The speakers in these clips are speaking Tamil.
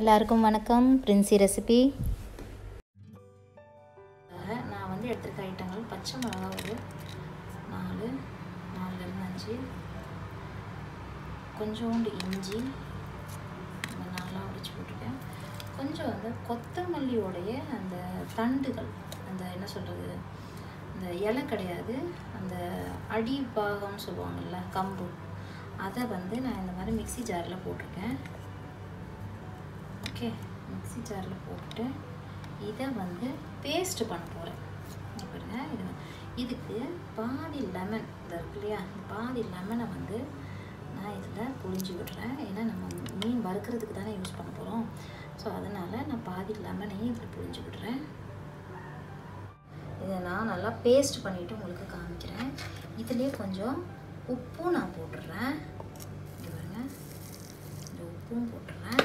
எல்லாருக்கும் வணக்கம். பிரின்சி ரெசிபி நான் வந்து எடுத்துருக்க ஐட்டங்கள் பச்சை மிளகா ஒரு நாலு நாலுலேருந்து அஞ்சு. கொஞ்சோண்டு இஞ்சி. நல்லா நாலாக உடைச்சி போட்டிருக்கேன். கொஞ்சம் வந்து கொத்தமல்லியோடைய அந்த தண்டுகள் அந்த என்ன சொல்கிறது அந்த இலை கிடையாது அந்த அடி பாகம்னு சொல்லுவாங்கள்ல கம்பு. அதை வந்து நான் இந்த மாதிரி மிக்ஸி ஜாரில் போட்டிருக்கேன். ஓகே. மிக்ஸி ஜாரில் போட்டு இதை வந்து பேஸ்ட்டு பண்ண போகிறேன் பாருங்க இது இதுக்கு பாதி லெமன் இந்த இருக்கு இல்லையா? பாதி லெமனை வந்து நான் இதில் புழிஞ்சு விடுறேன். ஏன்னா நம்ம மீன் வறுக்கிறதுக்கு தானே யூஸ் பண்ண போகிறோம் ஸோ அதனால் நான் பாதி லெமனையும் இதில் புழிஞ்சு விடுறேன். இதை நான் நல்லா பேஸ்ட் பண்ணிவிட்டு உங்களுக்கு காமிக்கிறேன். இதுலேயே கொஞ்சம் உப்பும் நான் போட்டுடுறேன் இது பாருங்க இந்த உப்பும் போட்டுடுறேன்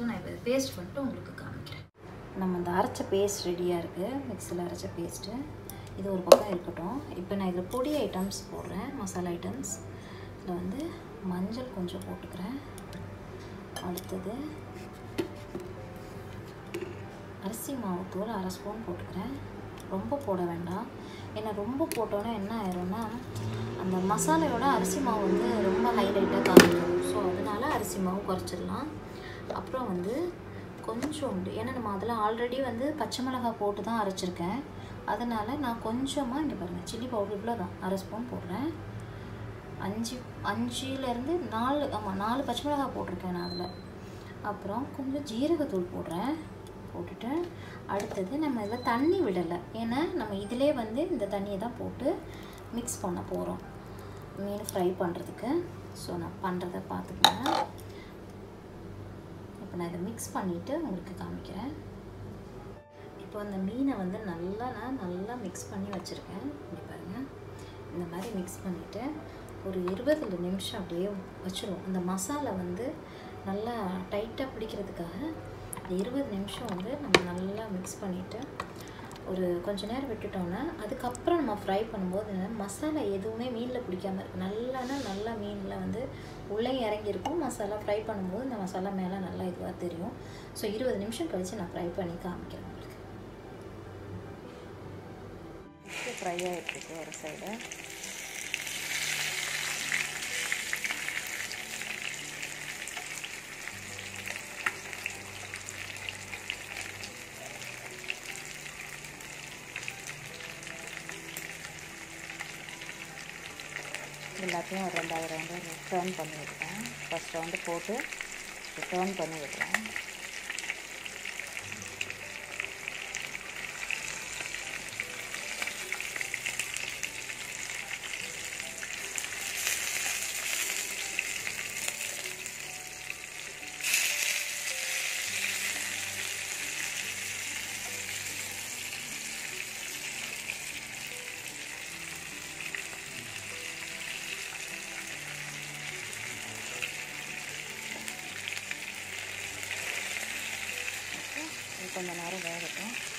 ஸோ நான் இப்போ பேஸ்ட் பண்ணிட்டு உங்களுக்கு காமிக்கிறேன். நம்ம இந்த அரைச்ச பேஸ்ட் ரெடியாக இருக்குது மிக்சியில் அரைச்ச பேஸ்ட்டு இது ஒரு பக்கம் இருக்கட்டும். இப்போ நான் இதில் பொடி ஐட்டம்ஸ் போடுறேன். மசாலா ஐட்டம்ஸ் இதில் வந்து மஞ்சள் கொஞ்சம் போட்டுக்கிறேன். அடுத்தது அரிசி மாவு தூள் அரை ஸ்பூன் போட்டுக்கிறேன். ரொம்ப போட வேண்டாம். ஏன்னா ரொம்ப போட்டோன்னே என்ன ஆயிரும்னா அந்த மசாலையோட அரிசி மாவு வந்து ரொம்ப ஹைலைட்டாக காமிக்கும். ஸோ அதனால் அரிசி மாவு குறைச்சிடலாம். அப்புறம் வந்து கொஞ்சோண்டு ஏன்னா நம்ம அதில் ஆல்ரெடி வந்து பச்சை மிளகாய் போட்டு தான் அரைச்சிருக்கேன். அதனால் நான் கொஞ்சமாக இங்கே பாருங்கள் சில்லி பவுடர் இவ்வளோ தான் அரை ஸ்பூன் போடுறேன். அஞ்சு அஞ்சுலேருந்து நாலு ஆமாம் நாலு பச்சை மிளகாய் போட்டிருக்கேன் நான் அதில். அப்புறம் கொஞ்சம் ஜீரகத்தூள் போடுறேன் போட்டுட்டு அடுத்தது நம்ம இதில் தண்ணி விடலை. ஏன்னா நம்ம இதிலே வந்து இந்த தண்ணியை தான் போட்டு மிக்ஸ் பண்ண போகிறோம் மீன் ஃப்ரை பண்ணுறதுக்கு ஸோ நான் பண்ணுறதை பார்த்துக்கோங்க. இப்போ நான் இதை மிக்ஸ் பண்ணிவிட்டு உங்களுக்கு காமிக்கிறேன். இப்போ அந்த மீனை வந்து நல்லா நான் நல்லா மிக்ஸ் பண்ணி வச்சுருக்கேன். இப்படி பாருங்கள் இந்த மாதிரி மிக்ஸ் பண்ணிவிட்டு ஒரு இருபது நிமிஷம் அப்படியே வச்சுருவோம். அந்த மசாலா வந்து நல்லா டைட்டாக பிடிக்கிறதுக்காக இந்த இருபது நிமிஷம் வந்து நம்ம நல்லா மிக்ஸ் பண்ணிவிட்டு ஒரு கொஞ்ச நேரம் விட்டுட்டோன்னா அதுக்கப்புறம் நம்ம ஃப்ரை பண்ணும்போது மசாலா எதுவுமே மீனில் பிடிக்காம இருக்கும் நல்லானா நல்லா மீனில் வந்து உள்ளே இறங்கியிருக்கும். மசாலா ஃப்ரை பண்ணும்போது இந்த மசாலா மேலே நல்லா இதுவாக தெரியும். ஸோ இருபது நிமிஷம் கழித்து நான் ஃப்ரை பண்ணி காமிக்கிறேன் உங்களுக்கு. ஃப்ரை ஆகிட்டுருக்கு ஒரு சைடு எல்லாத்தையும் ஒரு ரெண்டாவது ரவுண்டு டேர்ன் பண்ணி விடுறேன் ஃபஸ்ட் ரவுண்டு போட்டு டேர்ன் பண்ணி விடுறேன் கொஞ்சம் நேரம் வேகட்டும்.